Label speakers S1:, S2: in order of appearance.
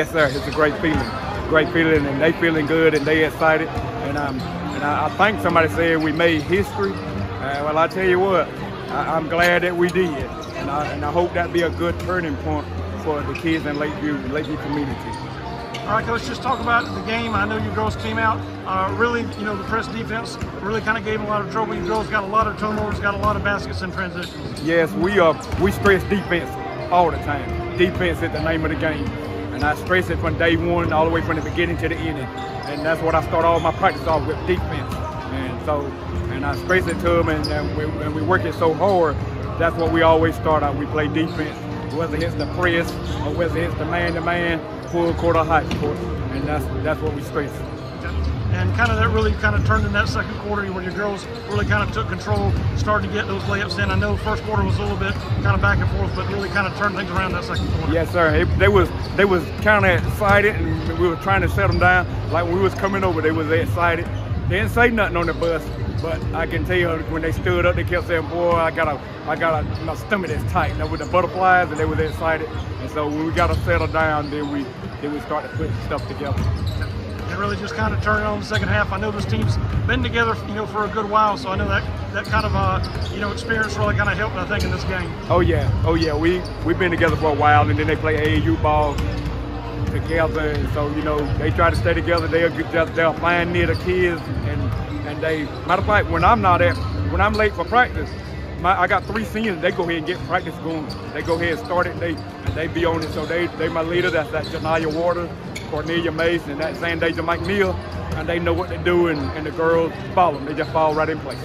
S1: Yes, sir. It's a great feeling. Great feeling, and they feeling good, and they excited. And um, and I, I think somebody said we made history. Uh, well, I tell you what, I, am glad that we did, and I, and I hope that be a good turning point for the kids in Lake View, Lakeview community.
S2: All right, coach. Just talk about the game. I know you girls came out uh, really. You know, the press defense really kind of gave them a lot of trouble. You girls got a lot of turnovers, got a lot of baskets in transition.
S1: Yes, we are. We stress defense all the time. Defense is the name of the game, and I stress it from day one all the way from the beginning to the ending. And that's what I start all my practice off with defense. And so, and I stress it to them, and, and, we, and we work it so hard. That's what we always start out. We play defense, whether it's the press or whether it's the man-to-man. -man, full or half court, and that's that's what we stress.
S2: And kind of that really kind of turned in that second quarter where your girls really kind of took control, started to get those layups in. I know first quarter was a little bit kind of back and forth, but really kind of turned things around that second quarter.
S1: Yes, sir. It, they was they was kind of excited, and we were trying to set them down. Like when we was coming over, they was excited. They didn't say nothing on the bus, but I can tell you when they stood up, they kept saying, "Boy, I got a, I got a, my stomach is tight." Now with the butterflies, and they was excited. And so when we got to settle down, then we then we started putting stuff together.
S2: It really just kind of turned on the second half. I know this team's been together, you know, for a good while, so I know that that kind of uh, you know experience really kind of helped, I think, in this game.
S1: Oh yeah, oh yeah. We we've been together for a while, and then they play AAU ball together, and so you know they try to stay together. They'll just they'll find near the kids, and and they matter of fact, when I'm not at when I'm late for practice, my, I got three seniors. They go ahead and get practice going. They go ahead and start it. They and they be on it. So they they my leader. That's that Janaya Waters, Cornelia Mason, and that Zandaja McNeil, and they know what to do. And, and the girls follow them. They just fall right in place.